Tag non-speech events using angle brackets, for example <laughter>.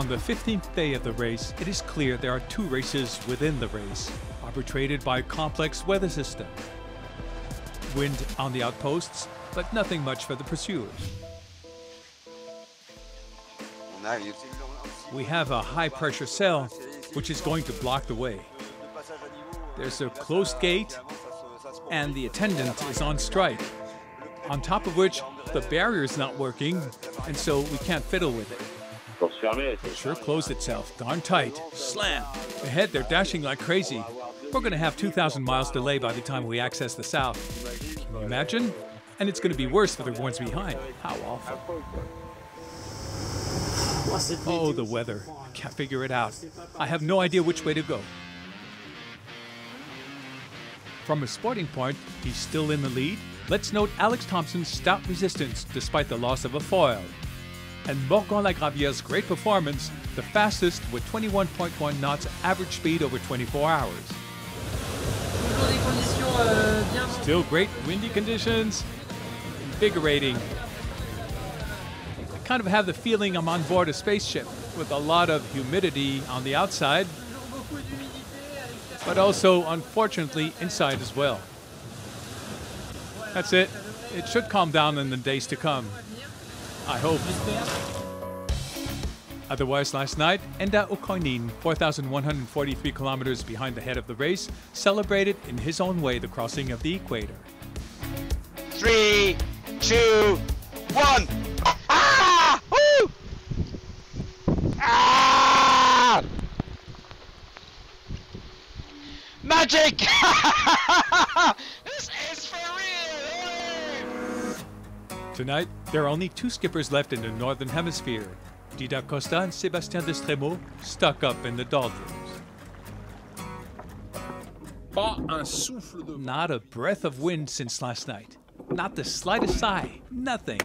On the 15th day of the race, it is clear there are two races within the race, arbitrated by a complex weather system. Wind on the outposts, but nothing much for the pursuers. We have a high pressure cell, which is going to block the way. There's a closed gate, and the attendant is on strike. On top of which, the barrier is not working, and so we can't fiddle with it. Sure closed itself, darn tight. Slam! Ahead, they're dashing like crazy. We're gonna have 2,000 miles delay by the time we access the south. Can you imagine? And it's gonna be worse for the ones behind. How awful. Oh, the weather. I Can't figure it out. I have no idea which way to go. From a sporting point, he's still in the lead. Let's note Alex Thomson's stout resistance despite the loss of a foil. And Morgan Lagraviere's great performance, the fastest with 21.1 knots average speed over 24 hours. Still great windy conditions, invigorating. I kind of have the feeling I'm on board a spaceship with a lot of humidity on the outside, but also, unfortunately, inside as well. That's it. It should calm down in the days to come. I hope. Otherwise, last night, Enda O'Coineen, 4,143 kilometers behind the head of the race, celebrated in his own way the crossing of the equator. Three, two, one. Ah! Woo! Ah! Magic! <laughs> Tonight, there are only two skippers left in the Northern Hemisphere Didac Costa and Sébastien Destremau, stuck up in the doldrums. Not a breath of wind since last night. Not the slightest sigh. Nothing.